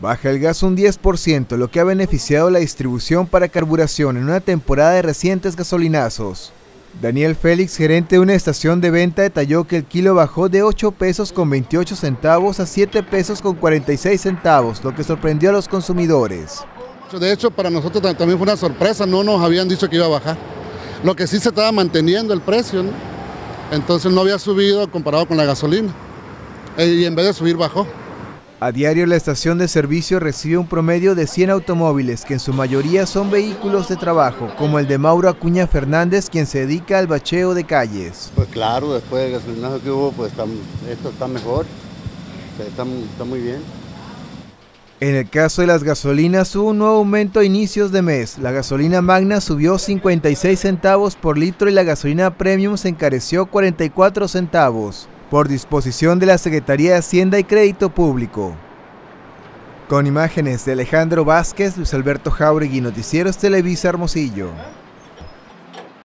Baja el gas un 10%, lo que ha beneficiado la distribución para carburación en una temporada de recientes gasolinazos. Daniel Félix, gerente de una estación de venta, detalló que el kilo bajó de 8 pesos con 28 centavos a 7 pesos con 46 centavos, lo que sorprendió a los consumidores. De hecho, para nosotros también fue una sorpresa, no nos habían dicho que iba a bajar. Lo que sí se estaba manteniendo el precio, entonces no había subido comparado con la gasolina. Y en vez de subir, bajó. A diario la estación de servicio recibe un promedio de 100 automóviles, que en su mayoría son vehículos de trabajo, como el de Mauro Acuña Fernández, quien se dedica al bacheo de calles. Pues claro, después del gasolinazo que hubo, pues esto está mejor, está, está muy bien. En el caso de las gasolinas hubo un nuevo aumento a inicios de mes. La gasolina magna subió 56 centavos por litro y la gasolina premium se encareció 44 centavos por disposición de la Secretaría de Hacienda y Crédito Público. Con imágenes de Alejandro Vázquez, Luis Alberto Jauregui, Noticieros Televisa Hermosillo.